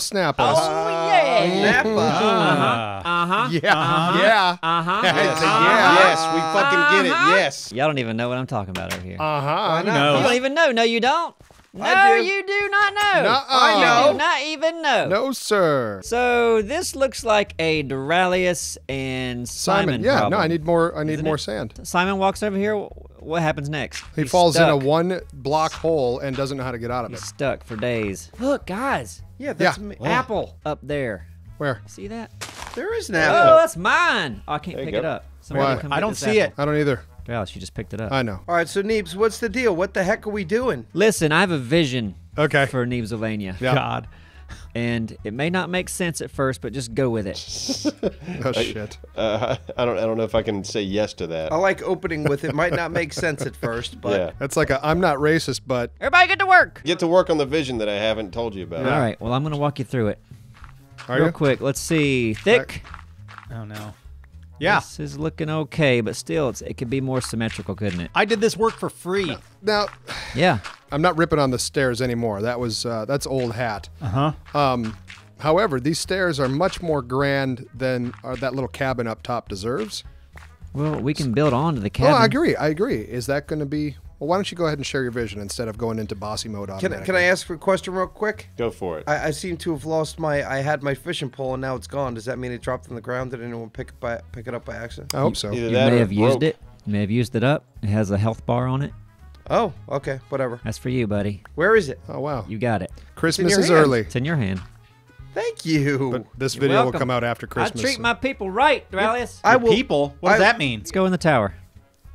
Snappa. Oh yeah. Napa. Uh, Uh huh. yeah, yeah, Uh huh. Yes, yeah. yes, we fucking get it. Yes. Y'all don't even know what I'm talking about over here. Uh huh. Why not? No. you don't even know. No, you don't. No, do. you do not know. Nuh-uh. I You know. do not even know. No, sir. So this looks like a Doraleous and Simon. Simon. Yeah. problem. No, I need more. I need Isn't more it? sand. Simon walks over here. What happens next? He He's falls stuck. in a one block hole and doesn't know how to get out of He's it. stuck for days. Look, guys. Yeah, that's Yeah. me. Apple up there. Where? See that? There is an oh, apple. Oh, that's mine. Oh, I can't There you pick it up. Somebody Why? come I don't see apple. I don't either. Dallas, you just picked it up. I know. All right, so Neebs, what's the deal? What the heck are we doing? Listen, I have a vision Okay. for Neebsylvania. Yeah. God. And it may not make sense at first, but just go with it. Oh shit. Uh, I don't. I don't know if I can say yes to that. I like opening with it. Might not make sense at first, but yeah. That's like a. I'm not racist, but Everybody get to work. Get to work on the vision that I haven't told you about. All right. Well, I'm going to walk you through it are real you? quick. Let's see. Thick. Oh no. Yeah. This is looking okay, but still, it's, it could be more symmetrical, couldn't it? I did this work for free. Now, Yeah. I'm not ripping on the stairs anymore. That was uh, that's old hat. Uh huh. Um, however, these stairs are much more grand than uh, that little cabin up top deserves. Well, we can build on to the cabin. Oh, I agree. I agree. Is that going to be? Well, why don't you go ahead and share your vision instead of going into bossy mode can, automatically? can I ask for a question real quick? Go for it. I, I seem to have lost my. I had my fishing pole and now it's gone. Does that mean it dropped on the ground? Did anyone pick it by pick it up by accident? I hope so. Either You that may or have it used broke. it. You may have used it up. It has a health bar on it. Oh, okay, whatever. That's for you, buddy. Where is it? Oh wow. You got it. Christmas is hand. early, It's in your hand. Thank you. but this You're video will come out after Christmas. I treat so- my people right, Doraleous. I will. People. What does I- that mean? Let's go in the tower.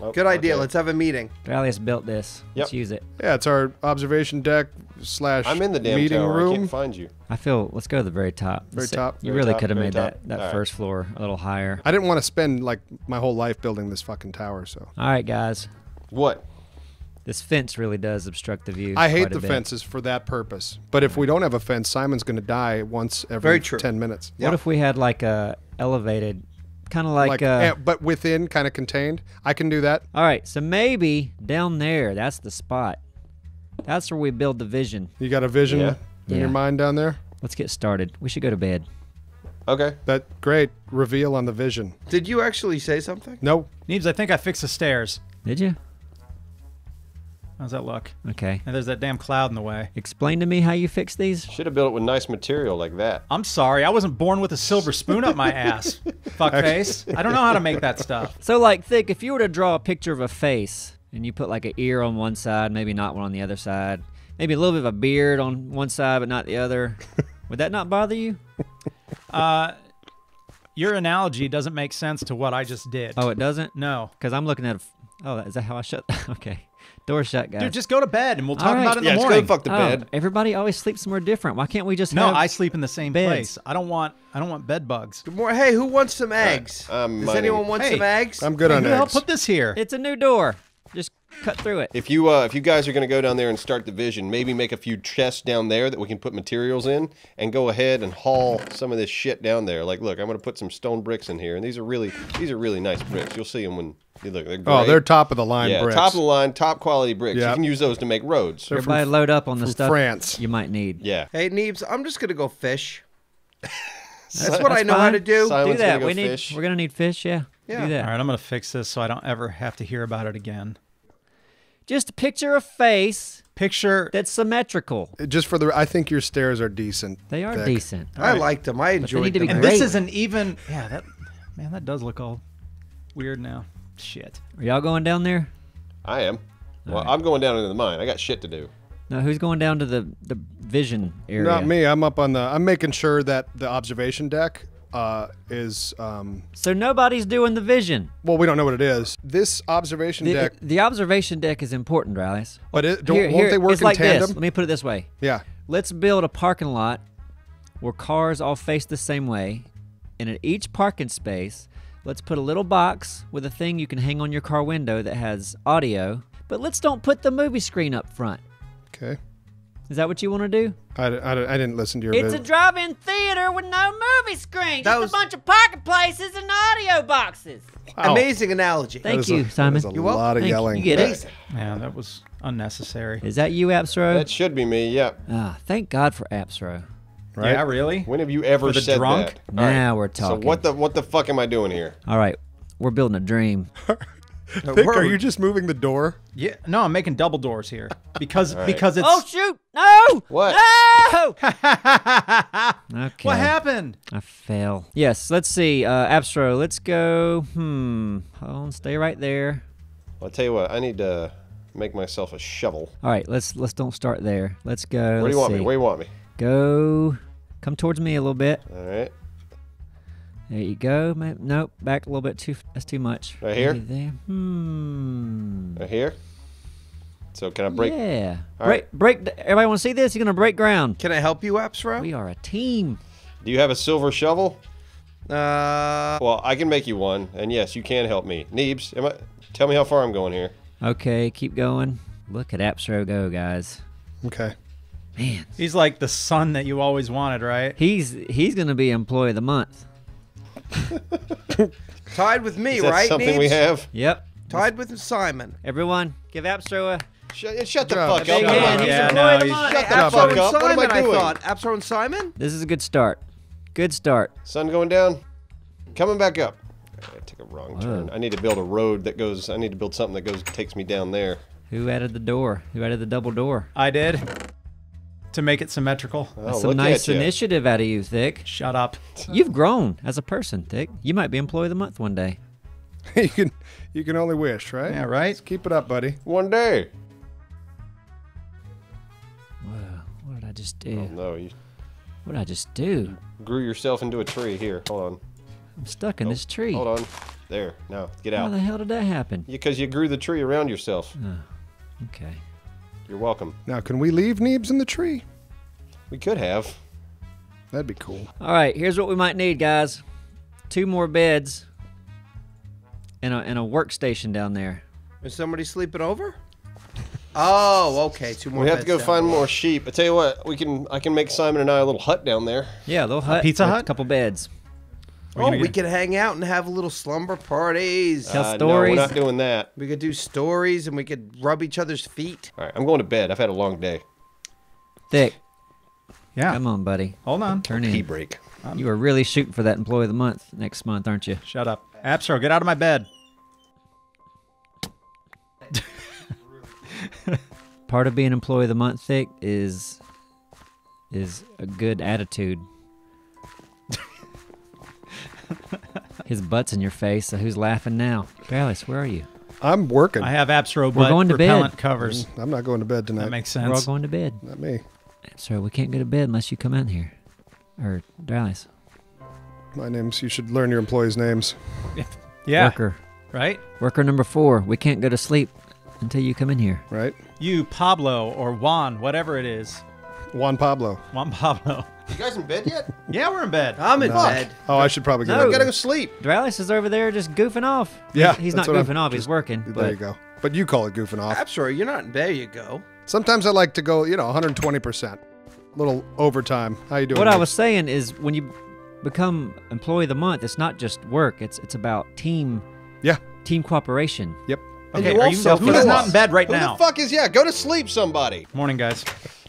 Oh, Good idea. okay. Let's have a meeting. Doraleous built this. Let's use it. Yeah, it's our observation deck slash I'm in the damn meeting tower. I room. can't find you. I feel. Let's go to the very top. Very Let's top? You Very really could have made top. that that All right. first floor a little higher. I didn't want to spend like my whole life building this fucking tower, so All right, guys. What? This fence really does obstruct the view. I hate the bit. fences for that purpose. But if we don't have a fence, Simon's going to die once every Very true. ten minutes. What if we had like a elevated, kind of like, Like, uh, eh, but within, kind of contained. I can do that. all right. So maybe down there, that's the spot. That's where we build the vision. You got a vision Yeah. in Yeah. your mind down there. Let's get started. We should go to bed. Okay. That great reveal on the vision. Did you actually say something? No, Neebs, I think I fixed the stairs. Did you? How's that look? Okay. And there's that damn cloud in the way. Explain to me how you fix these. Should have built it with nice material like that. I'm sorry, I wasn't born with a silver spoon up my ass. Fuckface. I don't know how to make that stuff. So, like, think if you were to draw a picture of a face and you put like an ear on one side, maybe not one on the other side, maybe a little bit of a beard on one side but not the other, would that not bother you? Uh, your analogy doesn't make sense to what I just did. Oh, it doesn't? No. Because I'm looking at. A f- oh, is that how I shut? okay, door shut, guys. Dude, just go to bed and we'll talk All right. about it in Yeah, the just morning. go fuck the Oh, bed. everybody always sleeps somewhere different. Why can't we just no, have? I sleep in the same beds. place. I don't want I don't want bed bugs. Good morning. Hey, who wants some eggs? I'm Does mining. anyone want Hey. some eggs? I'm good Hey, on who the hell put this here? It's a new door. Just cut through it. If you uh, if you guys are going to go down there and start the vision, maybe make a few chests down there that we can put materials in, and go ahead and haul some of this shit down there. Like, look, I'm going to put some stone bricks in here, and these are really these are really nice bricks. You'll see them when you look. They're great. Oh, they're top of the line yeah, bricks. top of the line, top quality bricks. Yeah. You can use those to make roads. They're Everybody from- load up on the stuff France. you might need. Yeah. Hey, Neebs, I'm just gonna go fish. That's Si- what I know how to do. Silence Do that. go we need. fish. We're gonna need fish. Yeah. Yeah. Do that. All right, I'm gonna fix this so I don't ever have to hear about it again. Just a picture a face Picture that's symmetrical. Uh, just for the, I think your stairs are decent. They are Vic. decent. I liked them. I enjoyed need to be them. and great. this isn't even yeah, that man, that does look all weird now. Shit. Are y'all going down there? I am. Well, right. I'm going down into the mine. I got shit to do. Now, Who's going down to the the vision area? Not me. I'm up on the. I'm making sure that the observation deck uh, is. Um, So nobody's doing the vision. well, we don't know what it is. This observation The, deck, the observation deck is important, Rallies. but it, don't, Here- won't here- they work it's in like tandem? This. Let me put it this way. Yeah. Let's build a parking lot where cars all face the same way, and at each parking space, let's put a little box with a thing you can hang on your car window that has audio. But let's don't put the movie screen up front. Okay. Is that what you want to do? I, I, I didn't listen to your. It's a drive-in theater with no movie screen, That just was- a bunch of pocket places and audio boxes. Wow. Amazing analogy. Thank is a- you, that Simon. a You're welcome. lot of Thank yelling. You get it? Amazing. Man, that was unnecessary. Is that you, Appsro? That should be me. Yeah. Ah, thank God for Appsro. Right? Yeah, really? When have you ever For the said drunk? that? All right. Now we're talking. So talking. what the what the fuck am I doing here? All right, we're building a dream. Vic, are you just moving the door? Yeah. No, I'm making double doors here because right. because it's. Oh shoot! No! What? No! okay. what happened? I fell. Yes. Let's see. Uh, Appsro. Let's go. Hmm. Hold on. Stay right there. I'll tell you what. I need to make myself a shovel. All right. Let's let's don't start there. Let's go. Where do you want see. me? Where do you want me? Go. Come towards me a little bit. All right. There you go. Nope. Back a little bit too. That's too much. Right here? Maybe there. Hmm. Right here. So can I break? Yeah. All break. Break. Everybody want to see this? You're gonna break ground. Can I help you, Appsro? We are a team. Do you have a silver shovel? Uh, Well, I can make you one, and yes, you can help me. Neebs, am I? Tell me how far I'm going here. Okay. Keep going. Look at Appsro go, guys. Okay. Man, He's like the son that you always wanted, right? he's he's gonna be employee of the month. tied with me, Is that right? something we Neebs? have? Yep. Tied with Simon. Everyone, give Appsro a. Uh, shut, shut the fuck up. big What am I doing? He's Yeah, employee no, of the he's- month. Shut the Appsro fuck and up. What am I Simon, doing? thought. Appsro and Simon? This is a good start. Good start. Sun going down. Coming back up. I took a wrong turn. I need to build a road that goes. I need to build something that goes takes me down there. Who added the door? Who added the double door? I did. To make it symmetrical. Oh, That's some nice initiative out of you, Thick. Shut up. You've grown as a person, Thick. You might be employee of the month one day. you can you can only wish, right? Yeah, right? Let's keep it up, buddy. One day. Wow, what did I just do? Oh, do? no, you What did I just do? grew yourself into a tree. Here, hold on. I'm stuck in this tree. Hold on. There. Now get out. How the hell did that happen? Because you grew the tree around yourself. Oh, okay. You're welcome. Now, can we leave Neebs in the tree? We could have. That'd be cool. All right, here's what we might need, guys. Two more beds and a, and a workstation down there. Is somebody sleeping over? Oh, okay. Two more. We have to go down. find more sheep. I tell you what, we can. I can make Simon and I a little hut down there. Yeah, a little hut. Pizza Hut? A couple beds. Oh, gonna we get- could hang out and have a little slumber parties. Tell Uh, stories. No, we're not doing that. we could do stories and we could rub each other's feet. All right, I'm going to bed. I've had a long day. Thick, Yeah. come on, buddy. Hold on. Turn Pee in. break. You are really shooting for that employee of the month next month, aren't you? Shut up. Appsro, get out of my bed. Part of being employee of the month, Thick, is is a good attitude. His butt's in your face, so who's laughing now? Dallas, where are you? I'm working. I have Appsro We're going to bed. repellent covers. Mm, I'm not going to bed tonight. That makes sense. We're all going to bed. not me. So we can't go to bed unless you come in here. Or Dallas. My name's. You should learn your employees' names. Yeah. Worker. Right? Worker number four. We can't go to sleep until you come in here. Right? You, Pablo, or Juan, whatever it is. Juan Pablo. Juan Pablo. You guys in bed yet? Yeah, we're in bed. I'm in Fuck. bed. Oh, I should probably go. No. to I gotta go sleep. Dallas is over there just goofing off. Yeah, He's, he's that's not what I'm- goofing off. He's working. There but you go. But you call it goofing off. Appsro, you're not. In bed. There you go. Sometimes I like to go, you know, 120%. A little overtime. How you doing? What I Nick? was saying is when you become employee of the month, it's not just work. It's it's about team Yeah. team cooperation. Yep. And Okay, you are you, also who is feel not in bed right Who now? the fuck is yeah? Go to sleep, somebody. Morning, guys.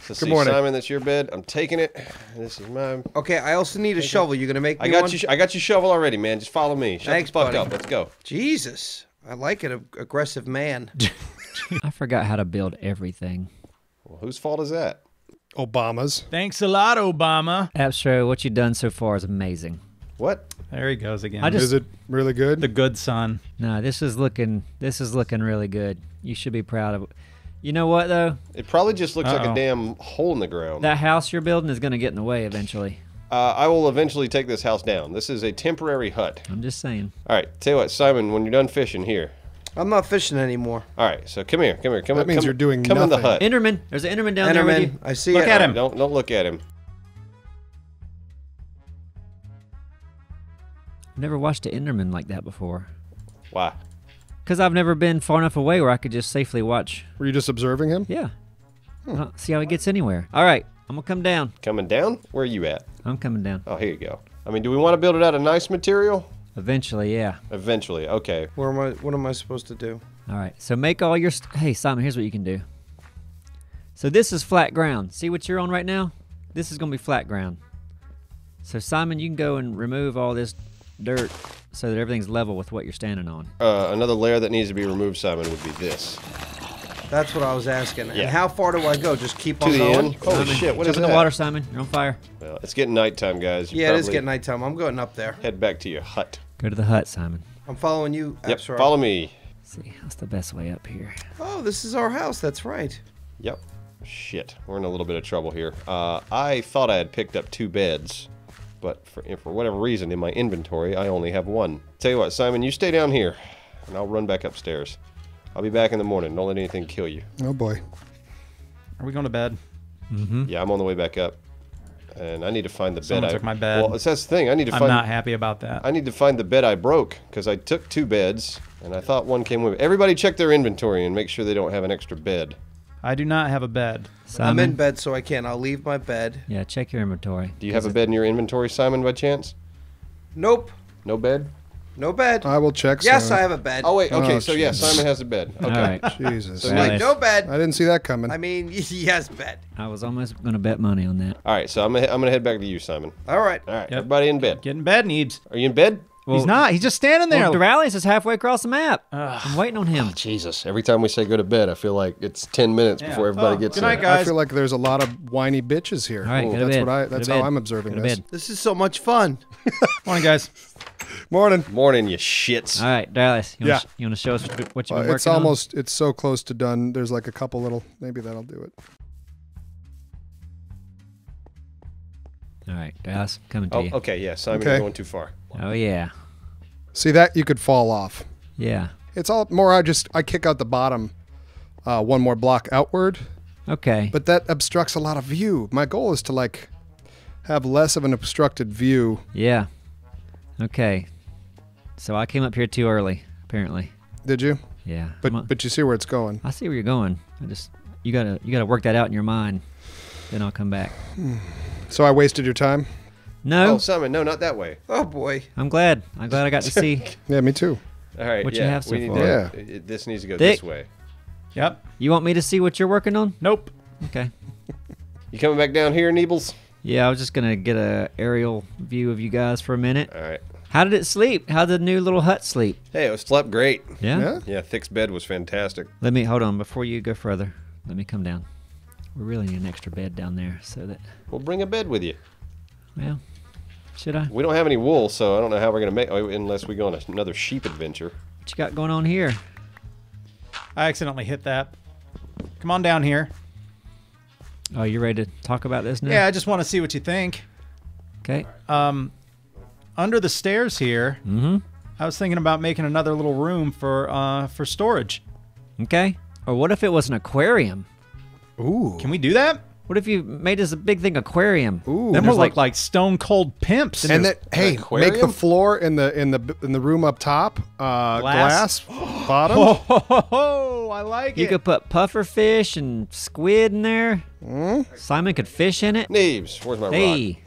Let's Good see, morning. Simon. That's your bed. I'm taking it. This is mine. Okay, I also need a shovel. You're gonna make me I got one? you. I got you shovel already, man. Just follow me. Shut Thanks, the fuck buddy. up. Let's go. Jesus, I like an aggressive man. I forgot how to build everything. Well, whose fault is that? Obama's. Thanks a lot, Obama. Appsro, what you've done so far is amazing. What? There he goes again. I just- Is it really good? the good son. No, this is looking this is looking really good. You should be proud of it. You know what though? It probably just looks like Uh-oh. a damn hole in the ground. That house you're building is going to get in the way eventually. Uh, I will eventually take this house down. This is a temporary hut. I'm just saying. All right. Tell you what, Simon. When you're done fishing, here. I'm not fishing anymore. All right. So come here. Come here. Come. That means come, you're doing Come in the hut. Enderman, there's an Enderman down there with you. Enderman, I see Look it. at him. Don't don't look at him. I've never watched an Enderman like that before. Why? Because I've never been far enough away where I could just safely watch. Were you just observing him? Yeah. Uh, see how he gets anywhere. All right, I'm gonna come down. Coming down? Where are you at? I'm coming down. Oh, here you go. I mean, do we want to build it out of nice material? Eventually, yeah. Eventually. Okay. Where am I? What am I supposed to do? All right. So make all your. St- hey, Simon, here's what you can do. So this is flat ground. See what you're on right now? This is gonna be flat ground. So Simon, you can go and remove all this dirt so that everything's level with what you're standing on. Uh, another layer that needs to be removed, Simon, would be this. That's what I was asking. Yeah. And how far do I go? Just keep To on the going? end. Holy Simon, shit! What jump in that? the water, Simon. You're on fire. Well, it's getting nighttime, guys. You Yeah, it is getting nighttime. I'm going up there. Head back to your hut. Go to the hut, Simon. I'm following you. Yep. Appsro. Follow me. Let's see, what's the best way up here? Oh, this is our house. That's right. Yep. Shit, we're in a little bit of trouble here. Uh, I thought I had picked up two beds, but for, for whatever reason in my inventory, I only have one. Tell you what, Simon, you stay down here, and I'll run back upstairs. I'll be back in the morning. Don't let anything kill you. Oh boy. Are we going to bed? Mm-hmm. Yeah, I'm on the way back up, and I need to find the Someone bed. took I, my bed. Well, that's the thing. I need to I'm find. not happy about that. I need to find the bed I broke because I took two beds, and I thought one came with. Everybody, check their inventory and make sure they don't have an extra bed. I do not have a bed. Simon. I'm in bed, so I can't. I'll leave my bed. Yeah, check your inventory. Do you have a bed in your inventory, Simon, by chance? Nope. No bed? No bed. I will check. yes, Simon. I have a bed. Oh wait, okay, Oh, so yeah, Jesus. Simon has a bed. Okay. All right. Jesus. So I Well, like, no bed. I didn't see that coming. I mean, yes, bed. I was almost going to bet money on that. all right, so I'm gonna, I'm gonna head back to you, Simon. All right. All right, Yep. everybody in bed. Get in bed, Neebs. Are you in bed? He's not. He's just standing there. Well, Doraleous is halfway across the map. I'm waiting on him. Jesus, every time we say go to bed, I feel like it's ten minutes Yeah. before everybody Oh, gets good there. night, guys. I feel like there's a lot of whiny bitches here. All right, go to that's bed. what I. Go to bed. how I'm observing Go to this. bed. This is so much fun. Morning, guys. Morning. Morning, you shits. All right, Doraleous, you Yeah. want you want to show us what, what you've Uh, been working it's on? almost. It's so close to done. There's like a couple little. Maybe that'll do it. All right, Doraleous, coming to Oh, you. okay, yeah, Simon, Okay. you're going too far. Oh yeah, See that you could fall off. yeah. It's all more. I just I kick out the bottom, uh, one more block outward, Okay. but that obstructs a lot of view. My goal is to like have less of an obstructed view. yeah. Okay. So I came up here too early, apparently. Did you? Yeah. But I'm but you see where it's going. I see where you're going. I just you gotta you gotta work that out in your mind. Then I'll come back. So I wasted your time. No, Oh, Simon, no, not that way. Oh boy. I'm glad. I'm glad I got to see. Yeah, me too. All right, What you have so we need far? to- Yeah. it- this needs to go Dick. this way. Yep. You want me to see what you're working on? Nope. Okay. You coming back down here, Neebles? Yeah, I was just gonna get a aerial view of you guys for a minute. All right. How did it sleep? How did the new little hut sleep? Hey, it slept great. Yeah. Yeah. Yeah, Thick's bed was fantastic. Let me hold on before you go further. Let me come down. We really need an extra bed down there so that We'll bring a bed with you. well, should I? We don't have any wool, so I don't know how we're gonna make oh, unless we go on another sheep adventure. What you got going on here? I accidentally hit that. Come on down here. Oh, you ready to talk about this now? Yeah, I just want to see what you think. Okay. Um, under the stairs here, Mm-hmm. I was thinking about making another little room for uh for storage. Okay. Or what if it was an aquarium? Ooh. Can we do that? What if you made us a big thing aquarium? Ooh. Then we're like- like like stone cold pimps. and that hey, make the floor in the in the in the room up top uh, Glass? glass, bottom. oh, ho, ho, ho, I like You it. You could put puffer fish and squid in there. Simon could fish in it. Neebs, where's my rock? Hey.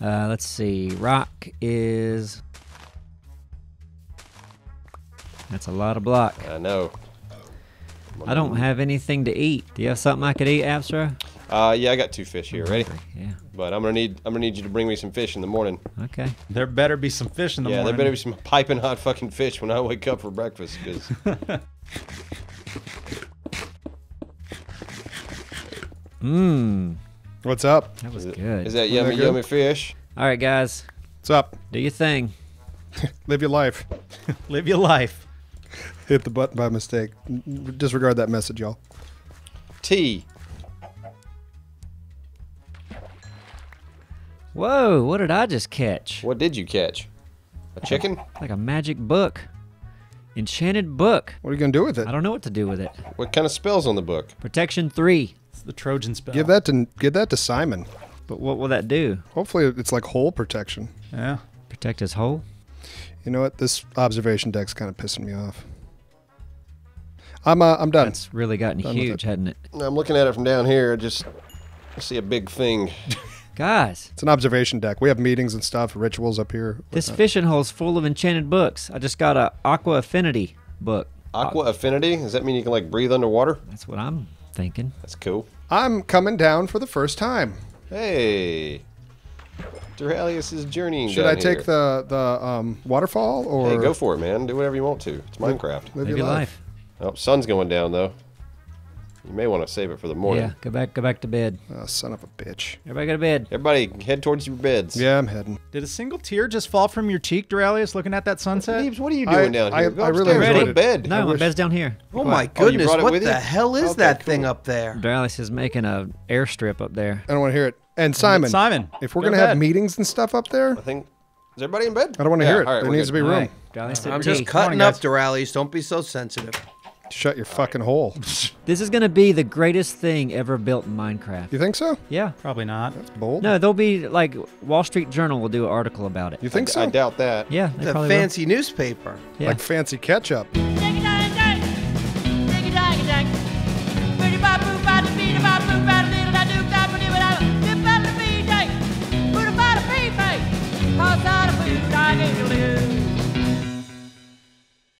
Uh, let's see. Rock is. That's a lot of block. I know. I don't have anything to eat. Do you have something I could eat, Appsro? Uh, yeah, I got two fish here. Ready? Yeah. But I'm gonna need I'm gonna need you to bring me some fish in the morning. Okay. there better be some fish in the yeah, morning. Yeah, there better be some piping hot fucking fish when I wake up for breakfast. Cause Mmm. What's up? That was is, good. is that that yummy good? yummy fish? All right, guys. What's up? Do your thing. Live your life. Live your life. Hit the button by mistake. Disregard that message, y'all. T. Whoa, what did I just catch? What did you catch? A chicken? Like a magic book. Enchanted book. What are you gonna do with it? I don't know what to do with it. What kind of spells on the book? Protection 3. It's the Trojan spell. Give that to give that to Simon. But what will that do? Hopefully, it's like hole protection. Yeah. Protect his hole? You know what? This observation deck's kind of pissing me off. I'm uh, I'm done. That's really gotten Done huge, hasn't it? I'm looking at it from down here. I just see a big thing. Guys, It's an observation deck. We have meetings and stuff, rituals up here. this fishing hole's full of enchanted books. I just got a Aqua Affinity book. Aqua affinity? Does that mean you can like breathe underwater? That's what I'm thinking. That's cool. I'm coming down for the first time. Hey. Doraleous is journeying. Should down I take here. the the um, waterfall or Hey, go for it, man. Do whatever you want to. It's Minecraft. live Live your life. Oh, sun's going down though. You may want to save it for the morning. Yeah, go back, go back to bed. Oh, son of a bitch. Everybody go to bed. Everybody, head towards your beds. Yeah, I'm heading. Did a single tear just fall from your cheek, Doraleous, looking at that sunset? Neebs, what are you I- doing down I- here? Go I really upstairs, enjoyed it. bed. No, my bed's down here. Oh my Oh, goodness! brought it what the you? hell is Okay, that thing up there? Dallas is making a airstrip up there. I don't want to hear it. And Simon, Simon, if we're go gonna to have bed. meetings and stuff up there, I think. Is everybody in bed? I don't want to Yeah, hear it. all right, there we're needs to be room. All right, Dallas said I'm tea. just cutting morning, up, guys. Doraleous. Don't be so sensitive. Shut your fucking hole. This is gonna be the greatest thing ever built in Minecraft. You think so? Yeah. Probably not. That's bold. No, there'll be like Wall Street Journal will do an article about it. You think I, so? I doubt that. Yeah, they The probably will. fancy newspaper. Yeah. Like fancy ketchup.